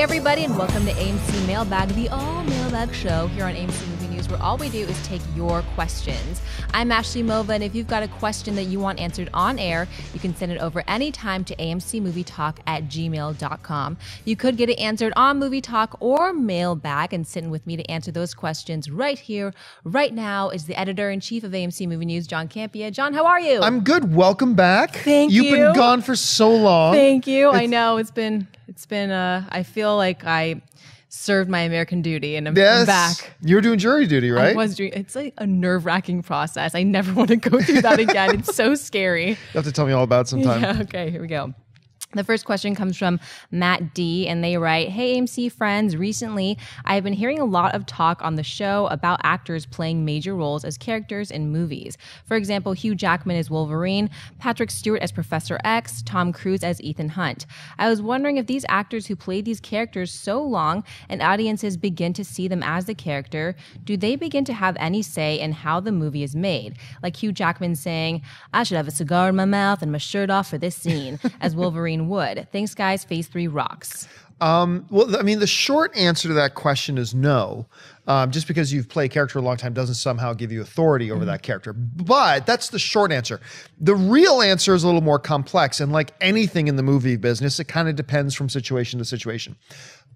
Hey, everybody, and welcome to AMC Mailbag, the all mailbag show here on AMC where all we do is take your questions. I'm Ashley Mova, and if you've got a question that you want answered on air, you can send it over anytime to amcmovietalk at gmail.com. You could get it answered on Movie Talk or Mailbag, and sitting with me to answer those questions right here, right now, is the editor in chief of AMC Movie News, John Campea. John, how are you? I'm good. Welcome back. Thank You've you. been gone for so long. Thank you. I know it's been it's been uh I feel like I served my American duty and I'm Yes. back. You're doing jury duty, right? I was doing it's like a nerve wracking process. I never want to go through that again. it's so scary. You have to tell me all about it sometime. Yeah, okay, here we go. The first question comes from Matt D, and they write Hey, AMC friends, recently I've been hearing a lot of talk on the show about actors playing major roles as characters in movies. For example, Hugh Jackman as Wolverine, Patrick Stewart as Professor X, Tom Cruise as Ethan Hunt. I was wondering if these actors who play these characters so long and audiences begin to see them as the character, do they begin to have any say in how the movie is made? Like Hugh Jackman saying, I should have a cigar in my mouth and my shirt off for this scene, as Wolverine would. Thanks, guys. Phase three rocks. Well, I mean, the short answer to that question is no. Um, just because you've played a character a long time doesn't somehow give you authority over that character. But that's the short answer. The real answer is a little more complex. And like anything in the movie business, it kind of depends from situation to situation.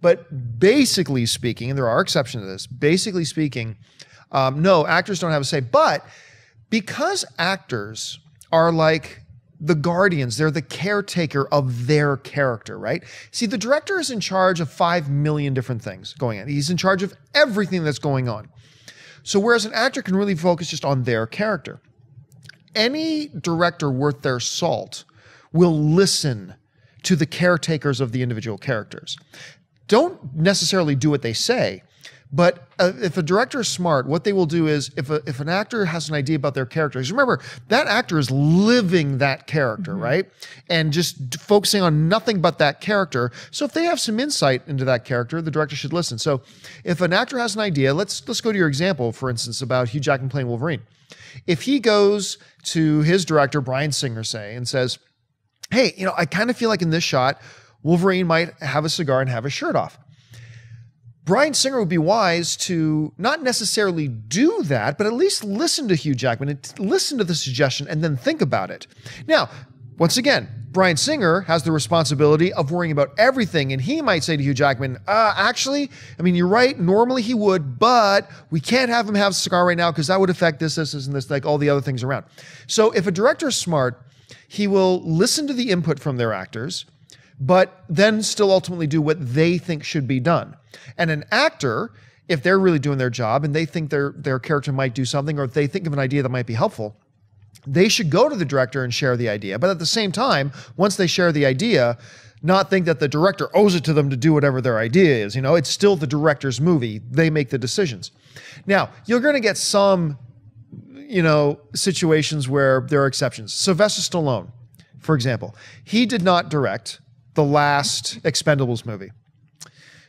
But basically speaking, and there are exceptions to this, basically speaking, um, no, actors don't have a say. But because actors are like the guardians, they're the caretaker of their character, right? See, the director is in charge of 5 million different things going on. He's in charge of everything that's going on. So, whereas an actor can really focus just on their character, any director worth their salt will listen to the caretakers of the individual characters. Don't necessarily do what they say, but uh, if a director is smart, what they will do is if a, if an actor has an idea about their characters, remember that actor is living that character, right? And just focusing on nothing but that character. So if they have some insight into that character, the director should listen. So if an actor has an idea, let's let's go to your example, for instance, about Hugh Jackman playing Wolverine. If he goes to his director, Bryan Singer, say, and says, hey, you know, I kind of feel like in this shot, Wolverine might have a cigar and have his shirt off. Bryan Singer would be wise to not necessarily do that, but at least listen to Hugh Jackman and listen to the suggestion and then think about it. Now, once again, Bryan Singer has the responsibility of worrying about everything, and he might say to Hugh Jackman, uh, actually, I mean, you're right. Normally he would, but we can't have him have a cigar right now because that would affect this, this, this, and this, like all the other things around. So if a director is smart, he will listen to the input from their actors, but then still ultimately do what they think should be done. And an actor, if they're really doing their job and they think their their character might do something, or if they think of an idea that might be helpful, they should go to the director and share the idea. But at the same time, once they share the idea, not think that the director owes it to them to do whatever their idea is. You know, it's still the director's movie. They make the decisions. Now, you're going to get some, you know, situations where there are exceptions. Sylvester Stallone, for example, he did not direct the last Expendables movie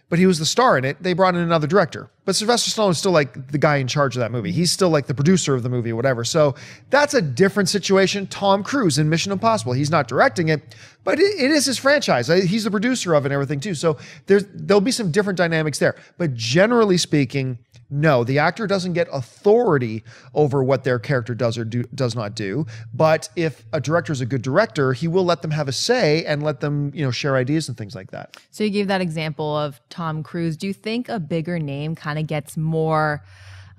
but he was the star in it. They brought in another director. But Sylvester Stallone is still like the guy in charge of that movie. He's still like the producer of the movie or whatever. So that's a different situation. Tom Cruise in Mission Impossible. He's not directing it, but it, it is his franchise. He's the producer of it and everything too. So there's there'll be some different dynamics there. But generally speaking, no, the actor doesn't get authority over what their character does or do, does not do. But if a director is a good director, he will let them have a say and let them, you know, share ideas and things like that. So you gave that example of Tom Cruise. Do you think a bigger name kind of gets more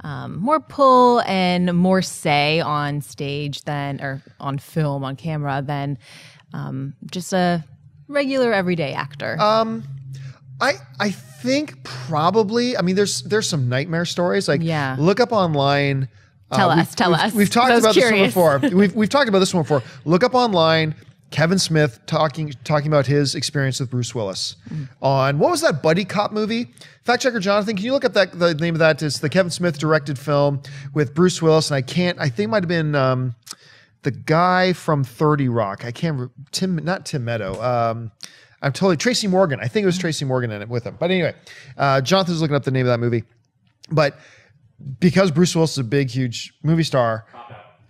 um, more pull and more say on stage than or on film on camera than um, just a regular everyday actor? I I think probably. I mean, there's there's some nightmare stories. Like, Yeah. look up online. uh, Tell we've- us, tell we've- us. We've talked about curious. this one before. We've we've talked about this one before. Look up online. Kevin Smith talking talking about his experience with Bruce Willis Mm. on what was that buddy cop movie? Fact checker Jonathan, can you look up that the name of that? It's the Kevin Smith directed film with Bruce Willis, and I can't. I think it might have been um, the guy from Thirty Rock. I can't. Tim, not Tim Meadow. Um, I'm totally Tracy Morgan. I think it was Tracy Morgan in it with him. But anyway, uh, Jonathan's looking up the name of that movie. But because Bruce Willis is a big, huge movie star,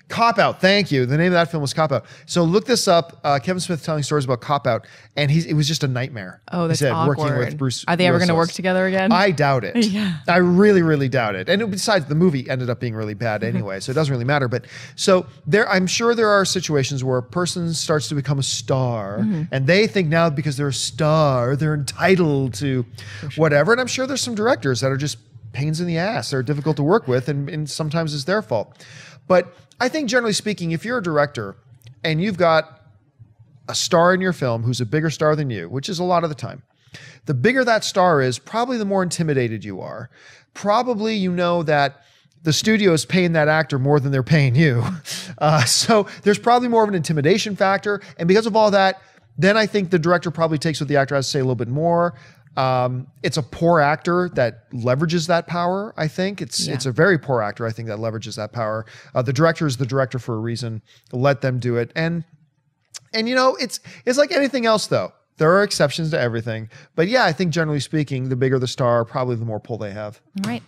Cop Out. Thank you. The name of that film was Cop Out. So look this up. Uh, Kevin Smith telling stories about Cop Out, and he's it was just a nightmare. Oh, he that's said, working awkward. with Bruce. Are they ever going to work together again? I doubt it. Yeah. I really, really doubt it. And besides, the movie ended up being really bad anyway, so it doesn't really matter. But so there, I'm sure there are situations where a person starts to become a star, Mm-hmm. and they think now because they're a star, they're entitled to whatever. And I'm sure there's some directors that are just pains in the ass. They're difficult to work with, and, and sometimes it's their fault. But I think generally speaking, if you're a director and you've got a star in your film who's a bigger star than you, which is a lot of the time, the bigger that star is, probably the more intimidated you are. Probably you know that the studio is paying that actor more than they're paying you. Uh, so there's probably more of an intimidation factor. And because of all that, then I think the director probably takes what the actor has to say a little bit more. Um, it's a poor actor that leverages that power. I think it's Yeah. it's a very poor actor. I think that leverages that power. Uh, the director is the director for a reason. Let them do it. And and you know, it's it's like anything else though. There are exceptions to everything. But yeah, I think generally speaking, the bigger the star, probably the more pull they have. All right.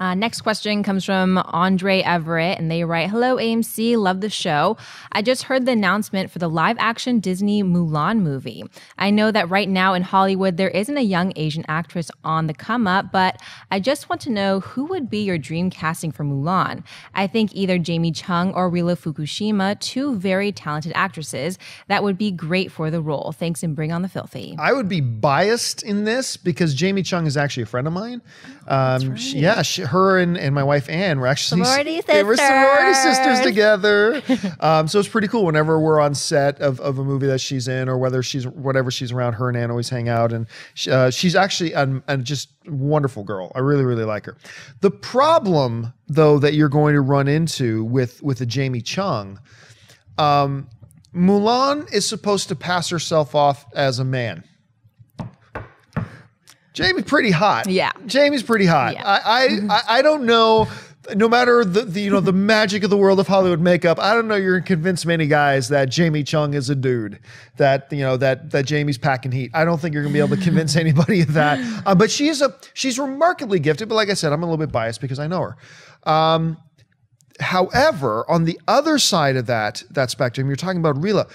Uh, next question comes from Andre Everett, and they write Hello, AMC, love the show. I just heard the announcement for the live action Disney Mulan movie. I know that right now in Hollywood, there isn't a young Asian actress on the come up, but I just want to know who would be your dream casting for Mulan. I think either Jamie Chung or Rila Fukushima, two very talented actresses that would be great for the role. Thanks and bring on the filthy. I would be biased in this because Jamie Chung is actually a friend of mine. Um, she- yeah, she, her and, and my wife Anne were actually Sorority they were sorority sisters sisters. together. um, so it's pretty cool. Whenever we're on set of, of a movie that she's in, or whether she's whatever she's around, her and Anne always hang out. And she, uh, she's actually a, a just wonderful girl. I really really like her. The problem though that you're going to run into with with a Jamie Chung. Um, Mulan is supposed to pass herself off as a man. Jamie's pretty hot. Yeah. Jamie's pretty hot. Yeah. I, I, I I don't know. No matter the, the you know the magic of the world of Hollywood makeup, I don't know. You're gonna convince many guys that Jamie Chung is a dude. That you know that that Jamie's packing heat. I don't think you're gonna be able to convince anybody of that. Uh, but she's a she's remarkably gifted. But like I said, I'm a little bit biased because I know her. Um, However, on the other side of that that spectrum, you're talking about Rila.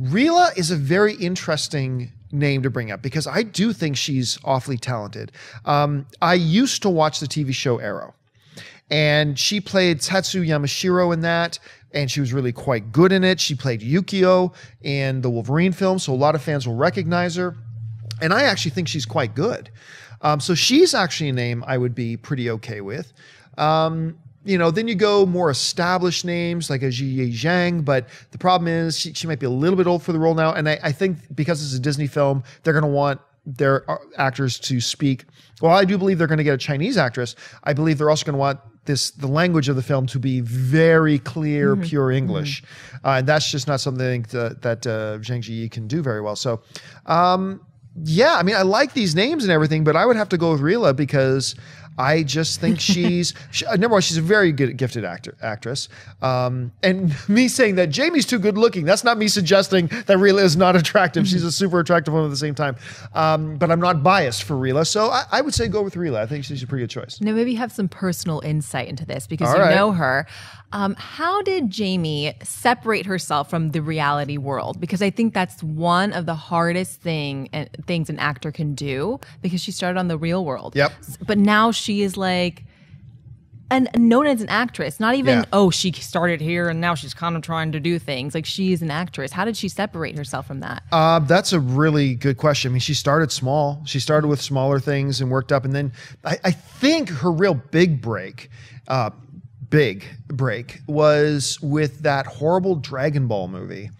Rila is a very interesting name to bring up because I do think she's awfully talented. Um, I used to watch the TV show Arrow, and she played Tatsu Yamashiro in that, and she was really quite good in it. She played Yukio in the Wolverine film, so a lot of fans will recognize her and I actually think she's quite good. Um, so she's actually a name I would be pretty okay with. Um, you know, then you go more established names like a Ziyi Zhang, but the problem is she, she might be a little bit old for the role now. And I, I think because it's a Disney film, they're going to want their uh, actors to speak. Well, I do believe they're going to get a Chinese actress. I believe they're also going to want this the language of the film to be very clear, pure English, uh, and that's just not something that, that uh, Zhang Ji can do very well. So. Um, yeah, I mean, I like these names and everything, but I would have to go with Rila because I just think she's she, uh, number one. She's a very good, gifted actor, actress. Um, and me saying that Jamie's too good looking, that's not me suggesting that Rila is not attractive. She's a super attractive woman at the same time. Um, but I'm not biased for Rila, so I, I would say go with Rila. I think she's a pretty good choice. Now, maybe you have some personal insight into this because All you right. know her. Um, how did Jamie separate herself from the reality world? Because I think that's one of the hardest thing uh, things an actor can do because she started on the real world. Yep. But now she is like. And known as an actress, not even Yeah. oh she started here and now she's kind of trying to do things like she is an actress. How did she separate herself from that? Uh, that's a really good question. I mean, she started small. She started with smaller things and worked up, and then I, I think her real big break, uh, big break, was with that horrible Dragon Ball movie.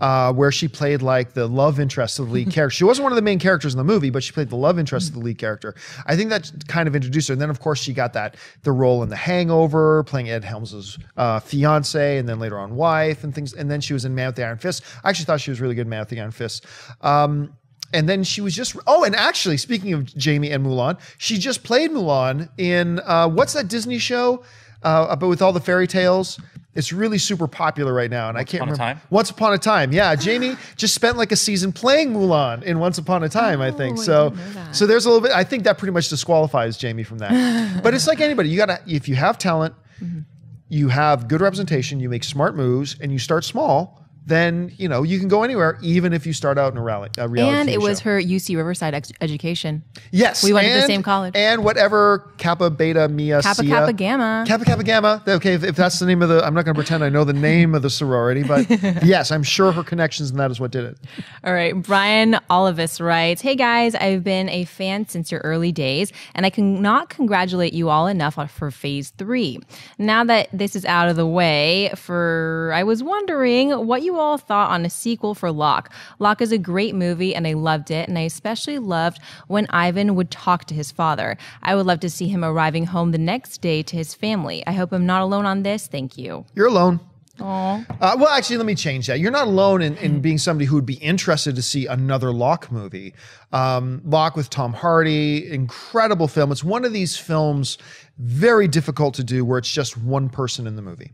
Uh, where she played like the love interest of the lead character. She wasn't one of the main characters in the movie, but she played the love interest of the lead character. I think that kind of introduced her. And then, of course, she got that the role in The Hangover, playing Ed Helms' uh, fiance, and then later on wife, and things. And then she was in Man with the Iron Fist. I actually thought she was really good in Man with the Iron Fist. Um, and then she was just oh, and actually, speaking of Jamie and Mulan, she just played Mulan in uh, what's that Disney show? Uh, but with all the fairy tales, it's really super popular right now, and I can't Upon a remember. Time? Once Upon a Time, yeah. Jamie just spent like a season playing Mulan in Once Upon a Time, I think. Oh, I So, didn't know that. so there's a little bit. I think that pretty much disqualifies Jamie from that. but it's like anybody. You gotta if you have talent. Mm-hmm. you have good representation, you make smart moves, and you start small, then you know you can go anywhere, even if you start out in a, rally, a reality. And it was show. her UC Riverside education. Yes, We went to the same college. and whatever Kappa Beta Mia Kappa Sia- Kappa Gamma. Kappa Kappa Gamma. Okay, if, if that's the name of the, I'm not going to pretend I know the name of the sorority, but yes, I'm sure her connections and that is what did it. All right. Brian Olivas writes Hey guys, I've been a fan since your early days, and I cannot congratulate you all enough for phase three. Now that this is out of the way, for I was wondering what you all thought on a sequel for Locke. Locke is a great movie, and I loved it, and I especially loved when Ivan would talk to his father. I would love to see him arriving home the next day to his family. I hope I'm not alone on this. Thank you. You're alone. Uh, well, actually, let me change that. You're not alone in, in being somebody who would be interested to see another Locke movie. Um, Locke with Tom Hardy, incredible film. It's one of these films very difficult to do where it's just one person in the movie.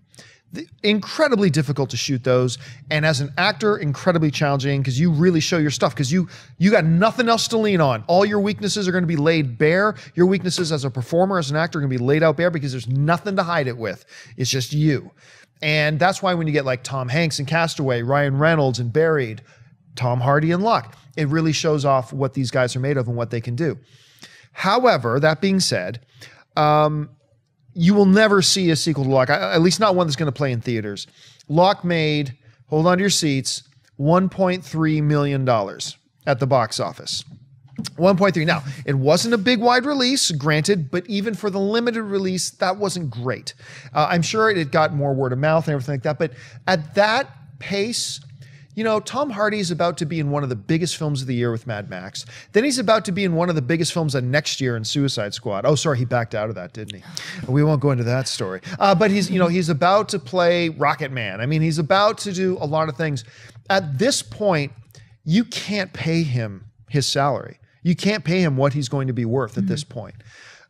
Incredibly difficult to shoot those, and as an actor, incredibly challenging because you really show your stuff because you you got nothing else to lean on. All your weaknesses are going to be laid bare. Your weaknesses as a performer, as an actor, are going to be laid out bare because there's nothing to hide it with. It's just you. And that's why when you get like Tom Hanks in Castaway, Ryan Reynolds in Buried, Tom Hardy in Locke, it really shows off what these guys are made of and what they can do. However, that being said, um, you will never see a sequel to Locke, at least not one that's going to play in theaters. Locke made, hold on to your seats, $1.3 million at the box office. 1.3. Now, it wasn't a big wide release, granted, but even for the limited release, that wasn't great. Uh, I'm sure it got more word of mouth and everything like that, but at that pace, you know, Tom Hardy's about to be in one of the biggest films of the year with Mad Max. Then he's about to be in one of the biggest films of next year in Suicide Squad. Oh, sorry, he backed out of that, didn't he? We won't go into that story. Uh, but he's, you know, he's about to play Rocket Man. I mean, he's about to do a lot of things. At this point, you can't pay him his salary. You can't pay him what he's going to be worth at this point.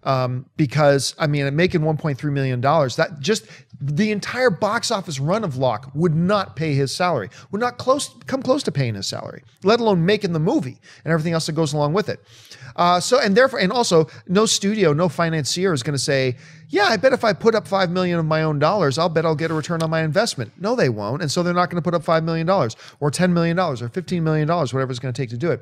Um, because I mean, making 1.3 million dollars, that just the entire box office run of Locke would not pay his salary, would not close come close to paying his salary, let alone making the movie and everything else that goes along with it. Uh, so and therefore, and also, no studio, no financier is going to say, "Yeah, I bet if I put up five million of my own dollars, I'll bet I'll get a return on my investment." No, they won't, and so they're not going to put up five million dollars or ten million dollars or fifteen million dollars, whatever it's going to take to do it.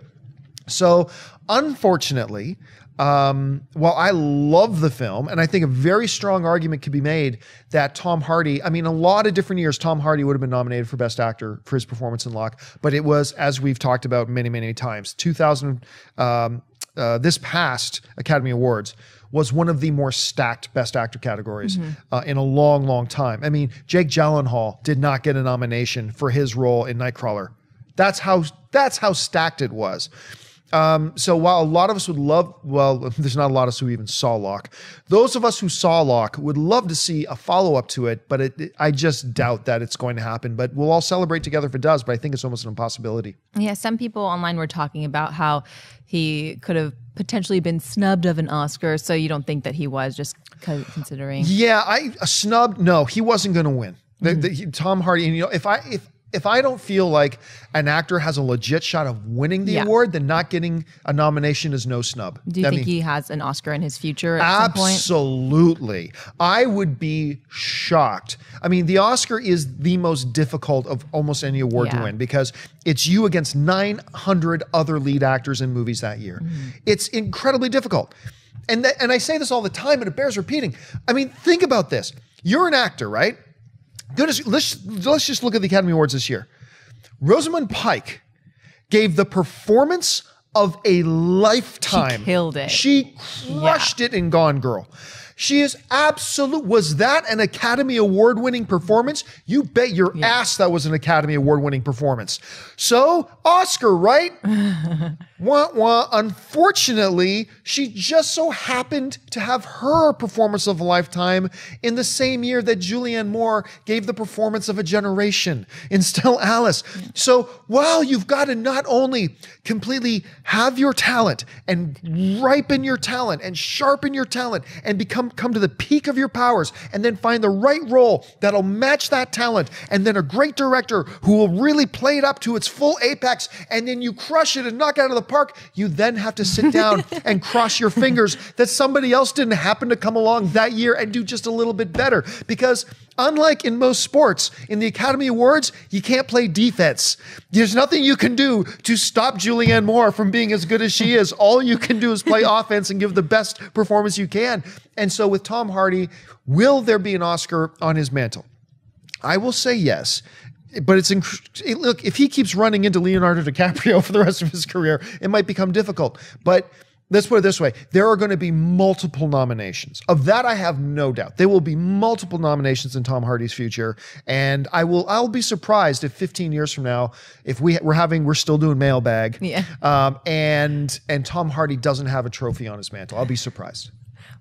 So, unfortunately, um, while I love the film, and I think a very strong argument could be made that Tom Hardy, I mean, a lot of different years, Tom Hardy would have been nominated for Best Actor for his performance in Locke, but it was, as we've talked about many, many times, 2000, um, uh, this past Academy Awards was one of the more stacked Best Actor categories uh, in a long, long time. I mean, Jake Gyllenhaal did not get a nomination for his role in Nightcrawler. That's how that's how stacked it was. Um, so while a lot of us would love, well, there's not a lot of us who even saw Locke. Those of us who saw Locke would love to see a follow up to it, but it, it- I just doubt that it's going to happen. But we'll all celebrate together if it does. But I think it's almost an impossibility. Yeah, some people online were talking about how he could have potentially been snubbed of an Oscar, so you don't think that he was just considering. Yeah, I snubbed. No, he wasn't going to win. The, the, Tom Hardy, and you know, if I if if I don't feel like an actor has a legit shot of winning the Yeah. award, then not getting a nomination is no snub. Do you I think mean, he has an Oscar in his future at some point? Absolutely. I would be shocked. I mean, the Oscar is the most difficult of almost any award to win because it's you against 900 other lead actors in movies that year. Mm-hmm. It's incredibly difficult. And, th- and I say this all the time, and it bears repeating. I mean, think about this. You're an actor, right? Goodness, let's, let's just look at the Academy Awards this year. Rosamund Pike gave the performance of a lifetime. killed it. She crushed it in Gone Girl. She is absolute. Was that an Academy Award winning performance? You bet your ass that was an Academy Award winning performance. So, Oscar, right? wah, wah. Unfortunately, she just so happened to have her performance of a lifetime in the same year that Julianne Moore gave the performance of a generation in Still Alice. So while you've got to not only completely have your talent and ripen your talent and sharpen your talent and become come to the peak of your powers and then find the right role that'll match that talent and then a great director who will really play it up to its full apex and then you crush it and knock it out of the park, you then have to sit down and cross your fingers that somebody else didn't happen to come along that year and do just a little bit better. Because Unlike in most sports, in the Academy Awards, you can't play defense. There's nothing you can do to stop Julianne Moore from being as good as she is. All you can do is play offense and give the best performance you can. And so with Tom Hardy, will there be an Oscar on his mantle? I will say yes. But it's look if he keeps running into Leonardo DiCaprio for the rest of his career, it might become difficult. But let's put it this way: there are going to be multiple nominations. Of that, I have no doubt. There will be multiple nominations in Tom Hardy's future, and I will. I'll be surprised if 15 years from now, if we we're having we're still doing mailbag, Yeah. um, and and Tom Hardy doesn't have a trophy on his mantle. I'll be surprised.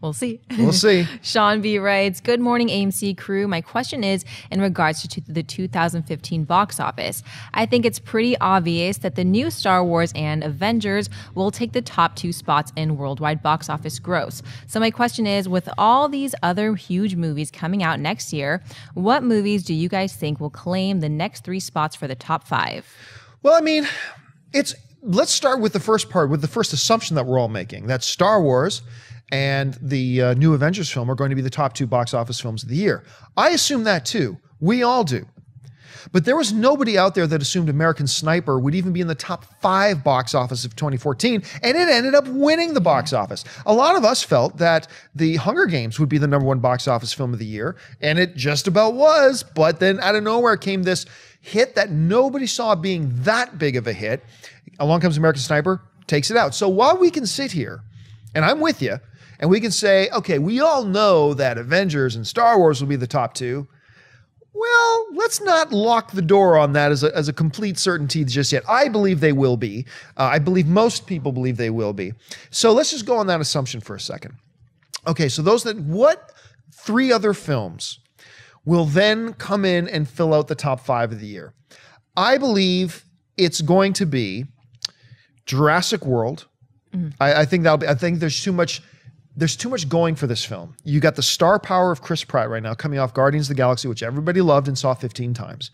We'll see. We'll see. Shawn B writes, Good morning, AMC crew. My question is in regards to the 2015 box office. I think it's pretty obvious that the new Star Wars and Avengers will take the top two spots in worldwide box office gross. So, my question is with all these other huge movies coming out next year, what movies do you guys think will claim the next three spots for the top five? Well, I mean, it's let's start with the first part, with the first assumption that we're all making that Star Wars and the uh, new Avengers film are going to be the top two box office films of the year. I assume that too. We all do. But there was nobody out there that assumed American Sniper would even be in the top five box office of 2014, and it ended up winning the box office. A lot of us felt that The Hunger Games would be the number one box office film of the year, and it just about was. But then out of nowhere came this hit that nobody saw being that big of a hit. Along comes American Sniper, takes it out. So while we can sit here, and I'm with you, and we can say, okay, we all know that Avengers and Star Wars will be the top two. Well, let's not lock the door on that as a, as a complete certainty just yet. I believe they will be. Uh, I believe most people believe they will be. So let's just go on that assumption for a second. Okay, so those that, what three other films will then come in and fill out the top five of the year? I believe it's going to be Jurassic World. I, I think that'll be, I think there's too much there's too much going for this film. You got the star power of Chris Pratt right now coming off Guardians of the Galaxy, which everybody loved and saw 15 times.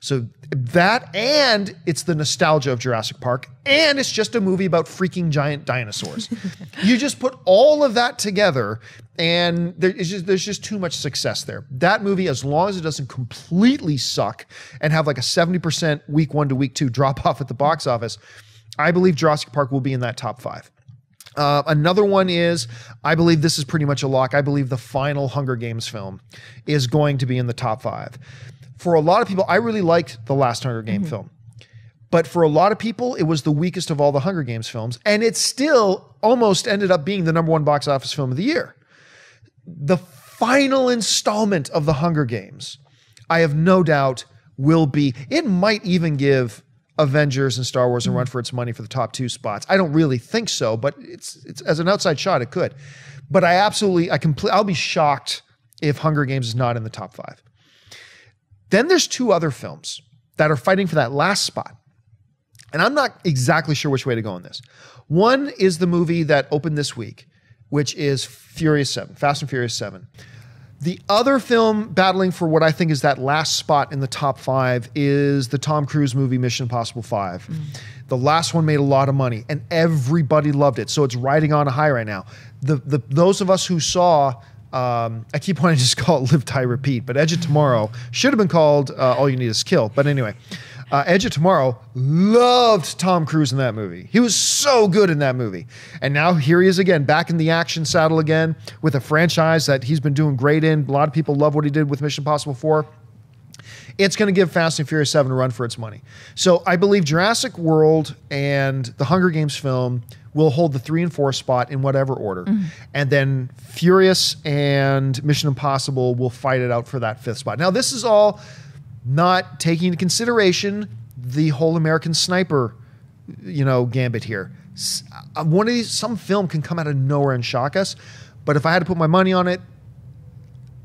So that and it's the nostalgia of Jurassic Park, and it's just a movie about freaking giant dinosaurs. you just put all of that together, and there is just, there's just too much success there. That movie, as long as it doesn't completely suck and have like a 70% week one to week two drop off at the box office, I believe Jurassic Park will be in that top five. Uh, another one is, I believe this is pretty much a lock. I believe the final Hunger Games film is going to be in the top five. For a lot of people, I really liked the last Hunger Game film. But for a lot of people, it was the weakest of all the Hunger Games films. And it still almost ended up being the number one box office film of the year. The final installment of the Hunger Games, I have no doubt, will be, it might even give Avengers and Star Wars and run mm-hmm. for its money for the top two spots. I don't really think so, but it's it's as an outside shot, it could. But I absolutely, I complete, I'll be shocked if Hunger Games is not in the top five. Then there's two other films that are fighting for that last spot. And I'm not exactly sure which way to go on this. One is the movie that opened this week, which is Furious 7, Fast and Furious 7. The other film battling for what I think is that last spot in the top five is the Tom Cruise movie Mission Impossible 5. The last one made a lot of money and everybody loved it. So it's riding on a high right now. The, the Those of us who saw, um, I keep wanting to just call it Live, Die, Repeat, but Edge of Tomorrow should have been called uh, All You Need Is Kill. But anyway, uh, Edge of Tomorrow loved Tom Cruise in that movie. He was so good in that movie. And now here he is again, back in the action saddle again with a franchise that he's been doing great in. A lot of people love what he did with Mission Impossible 4 it's going to give Fast and Furious 7 a run for its money. So I believe Jurassic World and the Hunger Games film will hold the three and four spot in whatever order. And then Furious and Mission Impossible will fight it out for that fifth spot. Now, this is all not taking into consideration the whole American sniper, you know, gambit here. Uh, One of these, some film can come out of nowhere and shock us. But if I had to put my money on it,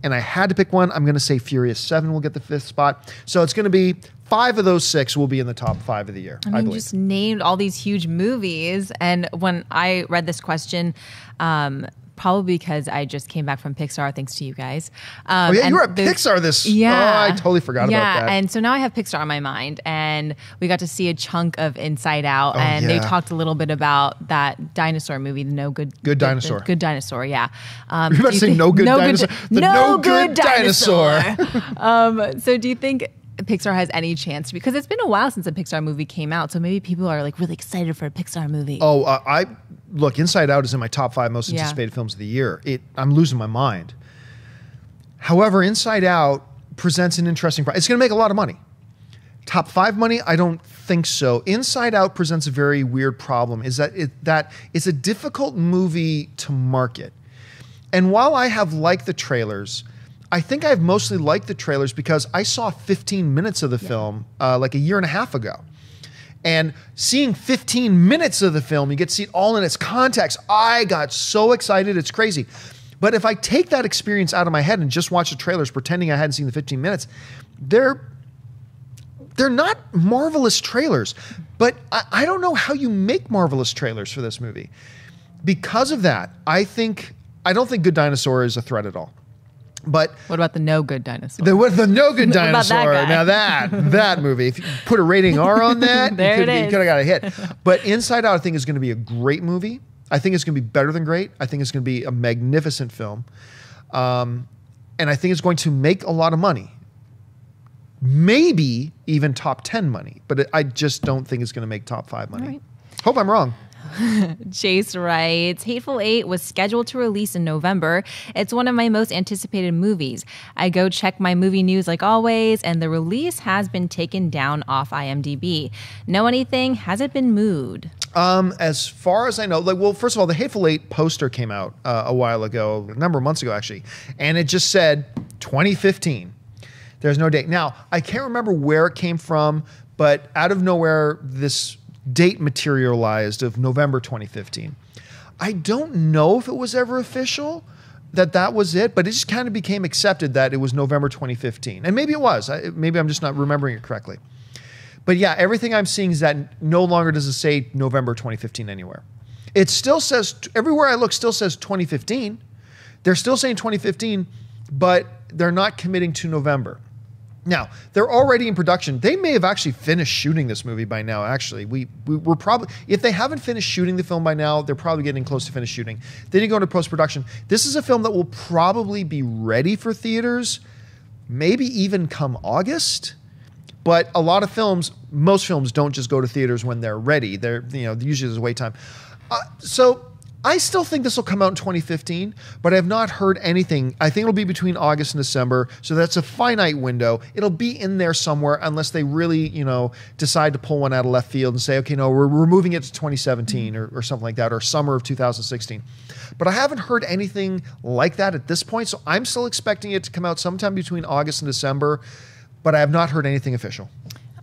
and I had to pick one, I'm going to say Furious 7 will get the fifth spot. So it's going to be five of those six will be in the top five of the year, I I, believe. just named all these huge movies. And when I read this question um, probably because I just came back from Pixar, thanks to you guys. Um, Oh yeah, and you were at the- Pixar this. Yeah, oh, I totally forgot yeah, about that. and so now I have Pixar on my mind, and we got to see a chunk of Inside Out, Oh, and they talked a little bit about that dinosaur movie, the No Good Good the- the Dinosaur. Good Dinosaur, yeah. Um, You're about to say No Good Dinosaur? The No Good Good Dinosaur. um, so do you think? Pixar has any chance because it's been a while since a Pixar movie came out, so maybe people are like really excited for a Pixar movie. Oh, uh, I look. Inside Out is in my top five most Yeah. anticipated films of the year. It, I'm losing my mind. However, Inside Out presents an interesting. It's going to make a lot of money. Top five money? I don't think so. Inside Out presents a very weird problem. Is that it? That it's a difficult movie to market. And while I have liked the trailers, I think I've mostly liked the trailers because I saw 15 minutes of the film uh, like a year and a half ago. And seeing 15 minutes of the film, you get to see it all in its context. I got so excited, it's crazy. But if I take that experience out of my head and just watch the trailers, pretending I hadn't seen the 15 minutes, they're they're not marvelous trailers. But I, I don't know how you make marvelous trailers for this movie. Because of that, I think I don't think Good Dinosaur is a threat at all. But What about the No Good Dinosaur? the what the no good that dinosaur. guy? now that that movie, if you put a rating R on that, There you could, it you is. could have got a hit. But Inside Out, I think is going to be a great movie. I think it's going to be better than great. I think it's going to be a magnificent film, um, and I think it's going to make a lot of money. Maybe even top ten money, but it, I just don't think it's going to make top five money. right. Hope I'm wrong. Chase writes Hateful Eight was scheduled to release in November. It's one of my most anticipated movies. I go check my movie news like always, and the release has been taken down off IMDb. Know anything? Has it been moved? Um, as far as I know, like, well, first of all, the Hateful Eight poster came out uh, a while ago, a number of months ago, actually, and it just said 2015. There's no date. Now, I can't remember where it came from, but out of nowhere, this date materialized of November 2015. I don't know if it was ever official that that was it, but it just kind of became accepted that it was November 2015, and maybe it was. I, maybe I'm just not remembering it correctly. But yeah, everything I'm seeing is that no longer does it say November 2015 anywhere. It still says everywhere I look still says 2015. They're still saying 2015, but they're not committing to November. Now, they're already in production. They may have actually finished shooting this movie by now, actually. We, we were probably, if they haven't finished shooting the film by now, they're probably getting close to finish shooting. They didn't go into post production. This is a film that will probably be ready for theaters, maybe even come August. But a lot of films, most films don't just go to theaters when they're ready. They're, you know, usually there's a wait time. Uh, so I still think this will come out in 2015, but I have not heard anything. I think it'll be between August and December, so that's a finite window. It'll be in there somewhere unless they really, you know, decide to pull one out of left field and say, okay, no, we're, we're moving it to 2017 or, or something like that, or summer of 2016. But I haven't heard anything like that at this point, so I'm still expecting it to come out sometime between August and December, but I have not heard anything official.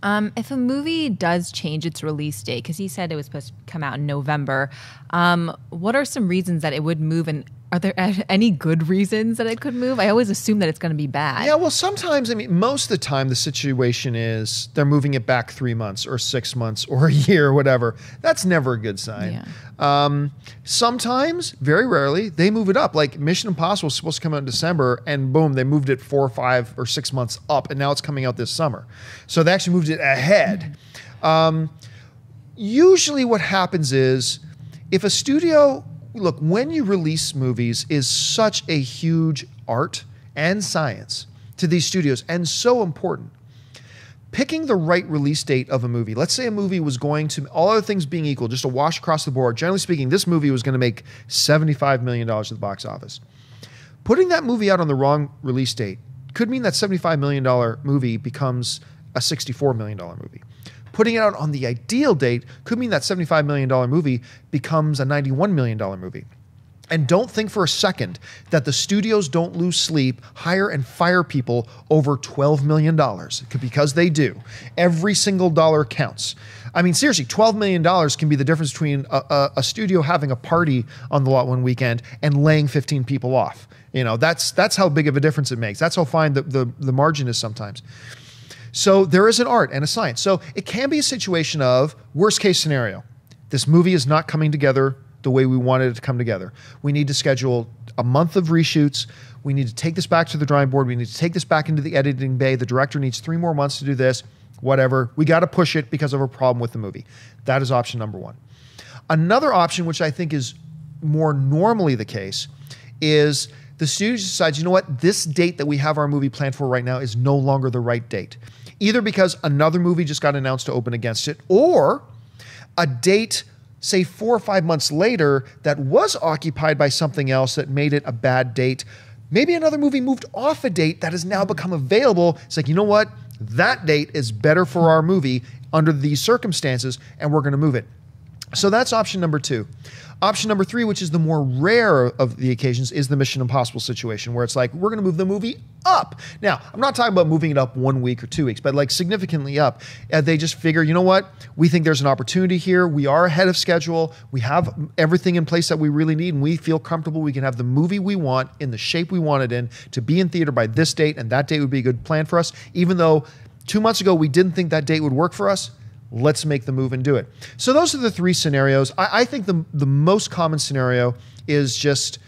Um, if a movie does change its release date, because he said it was supposed to come out in November, um, what are some reasons that it would move? And are there any good reasons that it could move? I always assume that it's going to be bad. Yeah, well, sometimes, I mean, most of the time, the situation is they're moving it back three months or six months or a year or whatever. That's never a good sign. Yeah. Um, sometimes, very rarely, they move it up. Like Mission Impossible was supposed to come out in December, and boom, they moved it four or five or six months up, and now it's coming out this summer. So they actually moved it ahead. Um, usually, what happens is if a studio look when you release movies is such a huge art and science to these studios and so important. Picking the right release date of a movie let's say a movie was going to all other things being equal just a wash across the board generally speaking this movie was going to make 75 million dollars at the box office. Putting that movie out on the wrong release date could mean that 75 million dollar movie becomes a 64 million dollar movie putting it out on the ideal date could mean that $75 million movie becomes a $91 million movie. And don't think for a second that the studios don't lose sleep, hire and fire people over $12 million because they do. Every single dollar counts. I mean, seriously, $12 million can be the difference between a, a, a studio having a party on the lot one weekend and laying 15 people off. You know, that's that's how big of a difference it makes. That's how fine the, the, the margin is sometimes. So there is an art and a science. So it can be a situation of worst case scenario. This movie is not coming together the way we wanted it to come together. We need to schedule a month of reshoots. We need to take this back to the drawing board. We need to take this back into the editing bay. The director needs three more months to do this. Whatever. We got to push it because of a problem with the movie. That is option number one. Another option, which I think is more normally the case, is the studio decides, you know what, this date that we have our movie planned for right now is no longer the right date. Either because another movie just got announced to open against it, or a date, say four or five months later, that was occupied by something else that made it a bad date. Maybe another movie moved off a date that has now become available. It's like, you know what? That date is better for our movie under these circumstances, and we're going to move it. So that's option number two. Option number three, which is the more rare of the occasions, is the Mission Impossible situation where it's like, we're going to move the movie up. Now, I'm not talking about moving it up one week or two weeks, but like significantly up. And they just figure, you know what? We think there's an opportunity here. We are ahead of schedule. We have everything in place that we really need, and we feel comfortable we can have the movie we want in the shape we want it in to be in theater by this date, and that date would be a good plan for us, even though two months ago we didn't think that date would work for us let's make the move and do it. So those are the three scenarios. I, I think the the most common scenario is just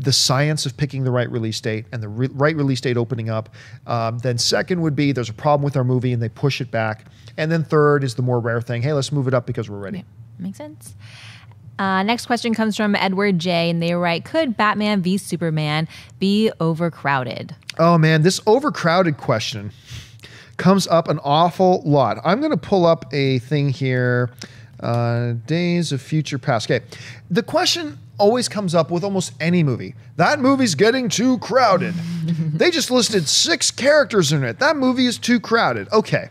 the science of picking the right release date and the re- right release date opening up. Um, then second would be there's a problem with our movie and they push it back. And then third is the more rare thing. Hey, let's move it up because we're ready. Yeah, makes sense. Uh, next question comes from Edward J. And they write Could Batman v Superman be overcrowded? Oh, man, this overcrowded question comes up an awful lot. I'm going to pull up a thing here. Uh, Days of Future Past. Okay. The question always comes up with almost any movie. That movie's getting too crowded. they just listed six characters in it. That movie is too crowded. Okay.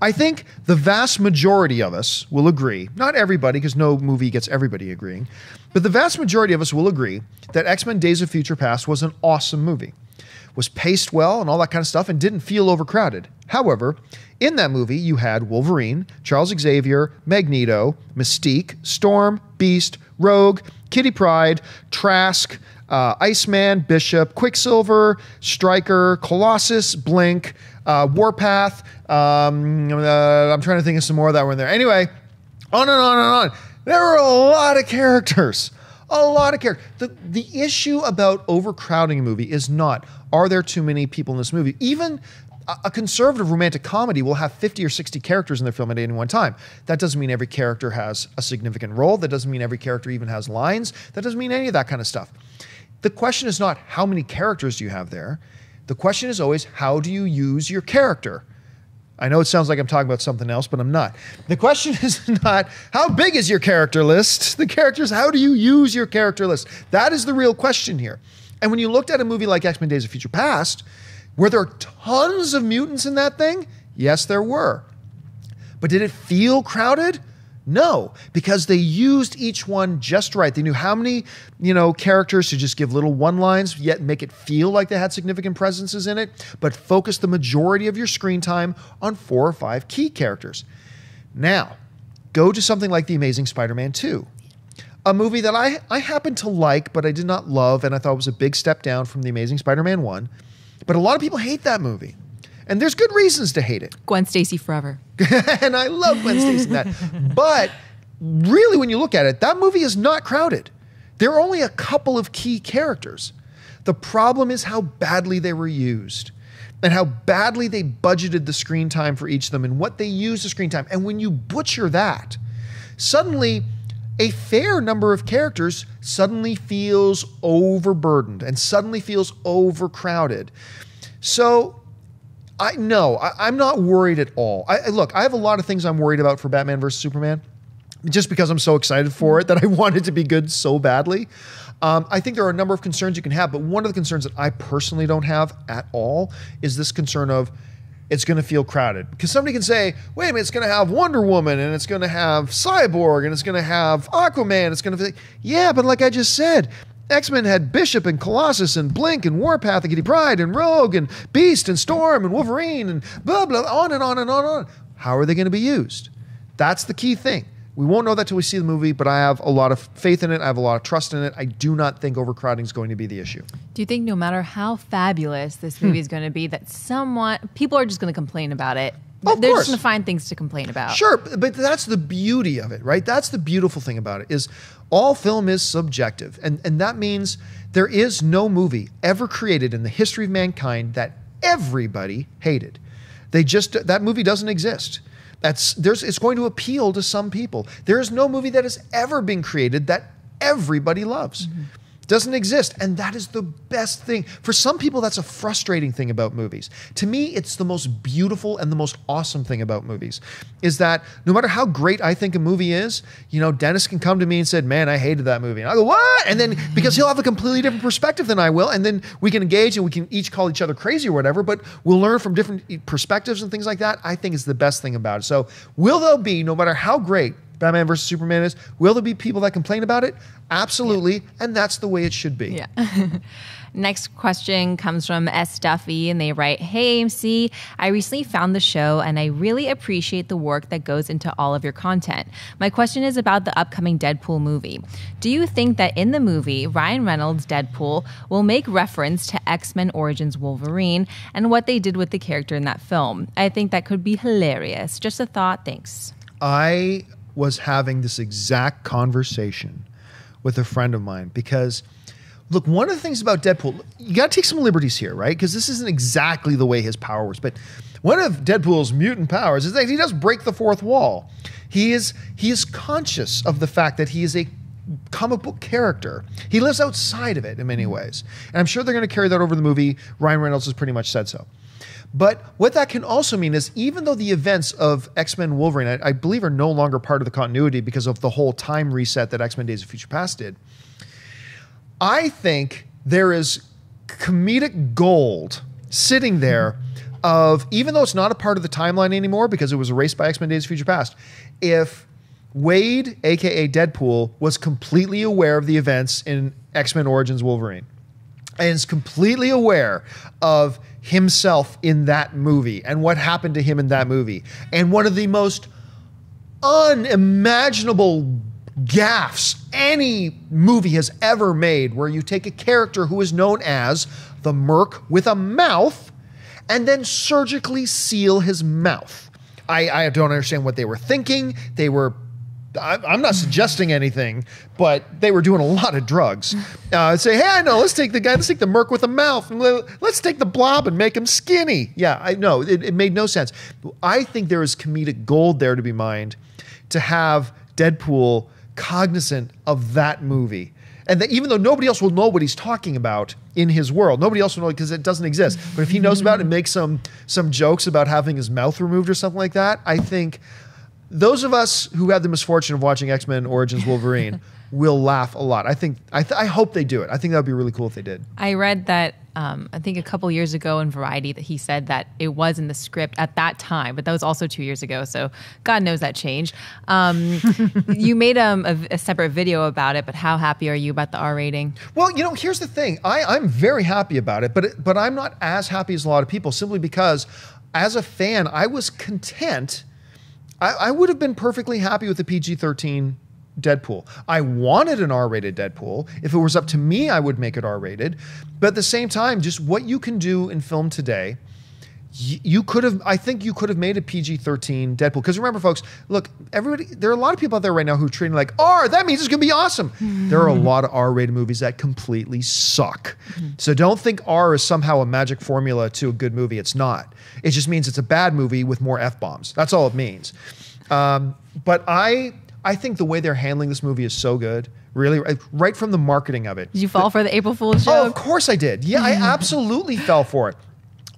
I think the vast majority of us will agree, not everybody, because no movie gets everybody agreeing, but the vast majority of us will agree that X Men Days of Future Past was an awesome movie was paced well and all that kind of stuff and didn't feel overcrowded. However, in that movie, you had Wolverine, Charles Xavier, Magneto, Mystique, Storm, Beast, Rogue, Kitty Pryde, Trask, uh, Iceman, Bishop, Quicksilver, Stryker, Colossus, Blink, uh, Warpath. Um, uh, I'm trying to think of some more that were in there. Anyway, on and on and on. There were a lot of characters. A lot of characters. The, the issue about overcrowding a movie is not are there too many people in this movie? Even a conservative romantic comedy will have 50 or 60 characters in their film at any one time. That doesn't mean every character has a significant role. That doesn't mean every character even has lines. That doesn't mean any of that kind of stuff. The question is not how many characters do you have there. The question is always how do you use your character? I know it sounds like I'm talking about something else, but I'm not. The question is not how big is your character list? The characters, how do you use your character list? That is the real question here. And when you looked at a movie like X Men Days of Future Past, were there tons of mutants in that thing? Yes, there were. But did it feel crowded? No, because they used each one just right. They knew how many, you know, characters to just give little one lines, yet make it feel like they had significant presences in it, but focus the majority of your screen time on four or five key characters. Now, go to something like The Amazing Spider Man 2 a movie that I, I happen to like, but I did not love, and I thought was a big step down from The Amazing Spider Man 1. But a lot of people hate that movie. And there's good reasons to hate it. Gwen Stacy forever. and I love Gwen Stacy in that. But really, when you look at it, that movie is not crowded. There are only a couple of key characters. The problem is how badly they were used and how badly they budgeted the screen time for each of them and what they use the screen time. And when you butcher that, suddenly a fair number of characters suddenly feels overburdened and suddenly feels overcrowded. So, I no, I, am not worried at all. I, look, I have a lot of things I'm worried about for Batman versus Superman, just because I'm so excited for it that I want it to be good so badly. Um, I think there are a number of concerns you can have, but one of the concerns that I personally don't have at all is this concern of it's going to feel crowded. Because somebody can say, wait a minute, it's going to have Wonder Woman and it's going to have Cyborg and it's going to have Aquaman. It's going to be, yeah, but like I just said, X Men had Bishop and Colossus and Blink and Warpath and Kitty Pryde and Rogue and Beast and Storm and Wolverine and blah, blah, on and on and on and on. How are they going to be used? That's the key thing. We won't know that till we see the movie, but I have a lot of faith in it. I have a lot of trust in it. I do not think overcrowding is going to be the issue. Do you think no matter how fabulous this Hmm. movie is going to be, that someone people are just going to complain about it? Of They're course. just going to find things to complain about. Sure, but that's the beauty of it, right? That's the beautiful thing about it is all film is subjective. And and that means there is no movie ever created in the history of mankind that everybody hated. They just that movie doesn't exist. That's there's it's going to appeal to some people. There is no movie that has ever been created that everybody loves. Mm-hmm. Doesn't exist. And that is the best thing. For some people, that's a frustrating thing about movies. To me, it's the most beautiful and the most awesome thing about movies is that no matter how great I think a movie is, you know, Dennis can come to me and said, Man, I hated that movie. And I go, What? And then because he'll have a completely different perspective than I will. And then we can engage and we can each call each other crazy or whatever, but we'll learn from different perspectives and things like that. I think is the best thing about it. So, will there be, no matter how great Batman versus Superman is. Will there be people that complain about it? Absolutely. And that's the way it should be. Yeah. Next question comes from S. Duffy, and they write Hey, AMC, I recently found the show and I really appreciate the work that goes into all of your content. My question is about the upcoming Deadpool movie. Do you think that in the movie, Ryan Reynolds' Deadpool will make reference to X Men Origins Wolverine and what they did with the character in that film? I think that could be hilarious. Just a thought. Thanks. I was having this exact conversation with a friend of mine because look, one of the things about Deadpool, you got to take some liberties here, right? Because this isn't exactly the way his power works, but one of Deadpool's mutant powers is that he does break the fourth wall. He is he is conscious of the fact that he is a comic book character. He lives outside of it in many ways. And I'm sure they're going to carry that over the movie. Ryan Reynolds has pretty much said so. But what that can also mean is even though the events of X Men Wolverine, I, I believe, are no longer part of the continuity because of the whole time reset that X Men Days of Future Past did, I think there is comedic gold sitting there of even though it's not a part of the timeline anymore because it was erased by X Men Days of Future Past, if Wade, aka Deadpool, was completely aware of the events in X Men Origins Wolverine and is completely aware of himself in that movie and what happened to him in that movie. And one of the most unimaginable gaffes any movie has ever made, where you take a character who is known as the Merc with a mouth and then surgically seal his mouth. I, I don't understand what they were thinking. They were I'm not suggesting anything, but they were doing a lot of drugs. Uh, say, hey, I know. Let's take the guy. Let's take the merc with a mouth. and let- Let's take the blob and make him skinny. Yeah, I know. It, it made no sense. I think there is comedic gold there to be mined to have Deadpool cognizant of that movie. And that even though nobody else will know what he's talking about in his world, nobody else will know because it doesn't exist. But if he knows about it and makes some some jokes about having his mouth removed or something like that, I think those of us who had the misfortune of watching X Men Origins Wolverine will laugh a lot. I think I, th- I hope they do it. I think that would be really cool if they did. I read that um, I think a couple years ago in Variety that he said that it was in the script at that time, but that was also two years ago. So God knows that changed. Um, you made um, a, a separate video about it, but how happy are you about the R rating? Well, you know, here's the thing. I, I'm very happy about it, but it, but I'm not as happy as a lot of people simply because, as a fan, I was content. I, I would have been perfectly happy with the PG-13 Deadpool. I wanted an R-rated Deadpool. If it was up to me, I would make it R-rated. But at the same time, just what you can do in film today you could have i think you could have made a pg-13 deadpool. Because remember folks look everybody there are a lot of people out there right now who are treating like r that means it's going to be awesome. There are a lot of r-rated movies that completely suck. So don't think r is somehow a magic formula to a good movie. It's not. It just means it's a bad movie with more f-bombs. That's all it means. Um, but i i think the way they're handling this movie is so good. Really right from the marketing of it. Did you fall for the April Fool's joke Oh, of course I did. Yeah, I absolutely fell for it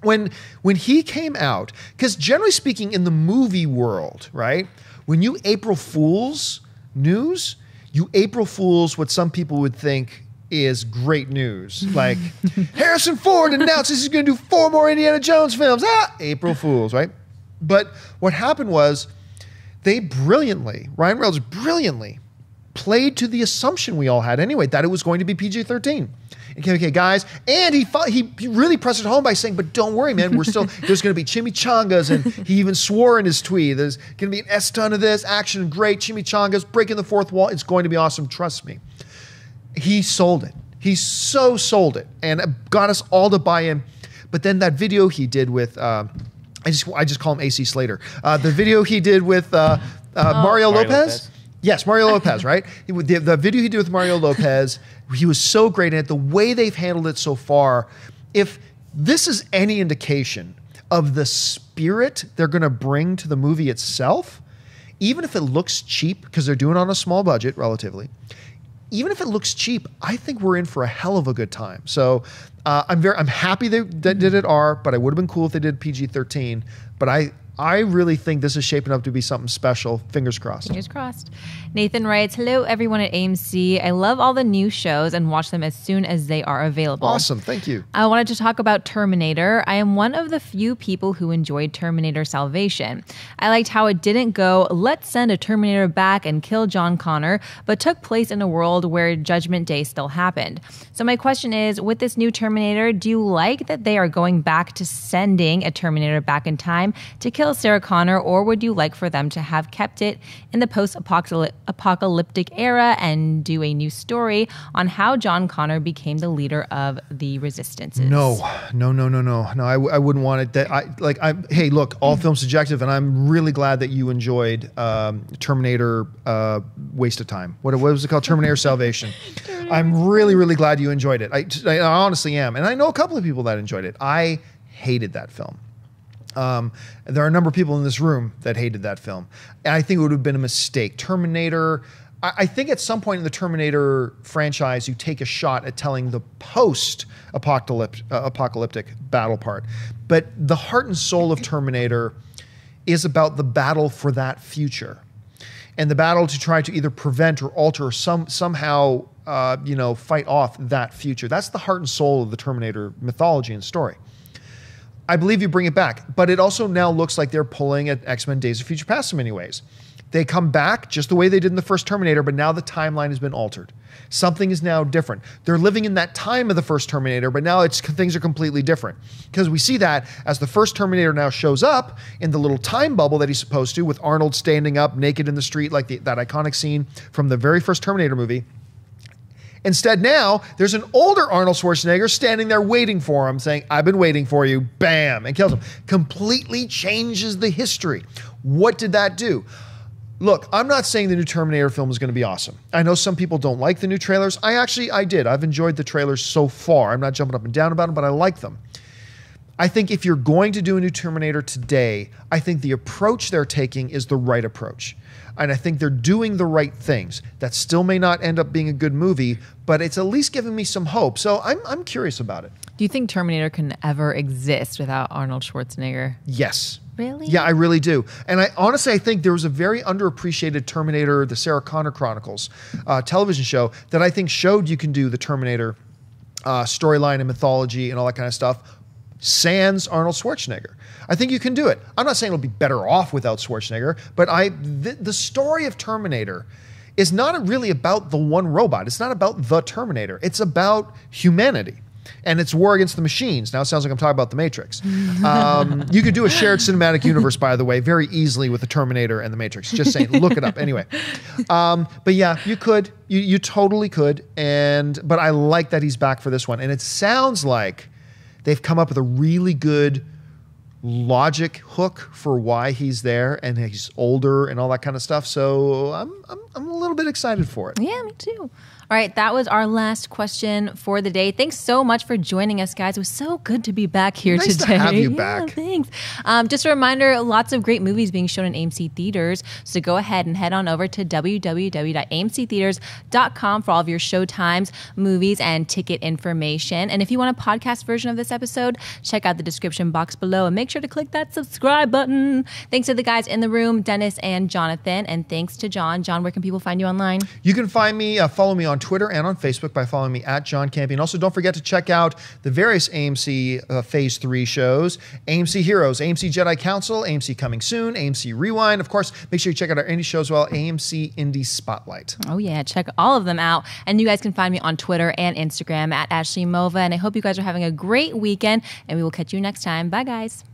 when when he came out because generally speaking in the movie world right when you april fools news you april fools what some people would think is great news. Like harrison ford announces he's going to do four more indiana jones films. Ah april fools right? But what happened was they brilliantly ryan reynolds brilliantly played to the assumption we all had anyway that it was going to be pg-13 Okay, guys. And he fought, he really pressed it home by saying, "But don't worry, man. We're still there's going to be chimichangas." And he even swore in his tweet, "There's going to be an S ton of this action, great chimichangas, breaking the fourth wall. It's going to be awesome. Trust me." He sold it. He so sold it and got us all to buy in. But then that video he did with. Uh, I just I just call him AC Slater. Uh, the video he did with uh, uh, oh, Mario, Mario Lopez, Lopez, Yes, Mario Lopez, right? The, the video he did with Mario Lopez, he was so great in it. The way they've handled it so far, if this is any indication of the spirit they're going to bring to the movie itself, even if it looks cheap, because they're doing it on a small budget relatively, even if it looks cheap, I think we're in for a hell of a good time. So uh, I'm very I'm happy they, they did it R, but I would have been cool if they did PG 13. But I I really think this is shaping up to be something special. Fingers crossed. Fingers crossed. Nathan writes, Hello, everyone at AMC. I love all the new shows and watch them as soon as they are available. Awesome, thank you. I wanted to talk about Terminator. I am one of the few people who enjoyed Terminator Salvation. I liked how it didn't go, let's send a Terminator back and kill John Connor, but took place in a world where Judgment Day still happened. So, my question is with this new Terminator, do you like that they are going back to sending a Terminator back in time to kill Sarah Connor, or would you like for them to have kept it in the post apocalyptic era and do a new story on how John Connor became the leader of the resistances? No, no, no, no, no, no. I, w- I wouldn't want it. That I like. I hey, look, all films subjective, and I'm really glad that you enjoyed um, Terminator. Uh, waste of time. What, what was it called? Terminator Salvation. I'm really, really glad you enjoyed it. I, I honestly am, and I know a couple of people that enjoyed it. I hated that film. Um, there are a number of people in this room that hated that film. And I think it would have been a mistake. Terminator, I, I think at some point in the Terminator franchise, you take a shot at telling the post apocalyptic, uh, apocalyptic battle part. But the heart and soul of Terminator is about the battle for that future and the battle to try to either prevent or alter or some somehow uh, you know fight off that future. That's the heart and soul of the Terminator mythology and story. I believe you bring it back, but it also now looks like they're pulling at X Men Days of Future Past in many ways. They come back just the way they did in the first Terminator, but now the timeline has been altered. Something is now different. They're living in that time of the first Terminator, but now it's things are completely different. Because we see that as the first Terminator now shows up in the little time bubble that he's supposed to, with Arnold standing up naked in the street, like the, that iconic scene from the very first Terminator movie. Instead, now there's an older Arnold Schwarzenegger standing there waiting for him, saying, I've been waiting for you, bam, and kills him. Completely changes the history. What did that do? Look, I'm not saying the new Terminator film is going to be awesome. I know some people don't like the new trailers. I actually, I did. I've enjoyed the trailers so far. I'm not jumping up and down about them, but I like them. I think if you're going to do a new Terminator today, I think the approach they're taking is the right approach. And I think they're doing the right things. That still may not end up being a good movie, but it's at least giving me some hope. So I'm, I'm curious about it. Do you think Terminator can ever exist without Arnold Schwarzenegger? Yes. Really? Yeah, I really do. And I honestly, I think there was a very underappreciated Terminator, the Sarah Connor Chronicles uh, television show that I think showed you can do the Terminator uh, storyline and mythology and all that kind of stuff. Sans Arnold Schwarzenegger. I think you can do it. I'm not saying it'll be better off without Schwarzenegger, but I the, the story of Terminator is not really about the one robot. It's not about the Terminator. It's about humanity. And it's war against the machines. Now it sounds like I'm talking about the Matrix. Um, you could do a shared cinematic universe, by the way, very easily with the Terminator and the Matrix. Just saying, look it up anyway. Um, but yeah, you could, you you totally could. And but I like that he's back for this one. And it sounds like they've come up with a really good logic hook for why he's there and he's older and all that kind of stuff. So I'm I'm, I'm a little bit excited for it. Yeah, me too. All right, that was our last question for the day. Thanks so much for joining us, guys. It was so good to be back here Nice to today. have you Yeah, back. thanks. Um, just a reminder lots of great movies being shown in AMC Theatres. So go ahead and head on over to www.amctheaters.com for all of your showtimes, movies, and ticket information. And if you want a podcast version of this episode, check out the description box below and make sure to click that subscribe button. Thanks to the guys in the room, Dennis and Jonathan. And thanks to John. John, where can people find you online? You can find me, uh, follow me on on Twitter and on Facebook by following me at John Campea. Also, don't forget to check out the various AMC uh, Phase 3 shows AMC Heroes, AMC Jedi Council, AMC Coming Soon, AMC Rewind. Of course, make sure you check out our indie show as well, AMC Indie Spotlight. Oh, yeah. Check all of them out. And you guys can find me on Twitter and Instagram at Ashley Mova. And I hope you guys are having a great weekend, and we will catch you next time. Bye, guys.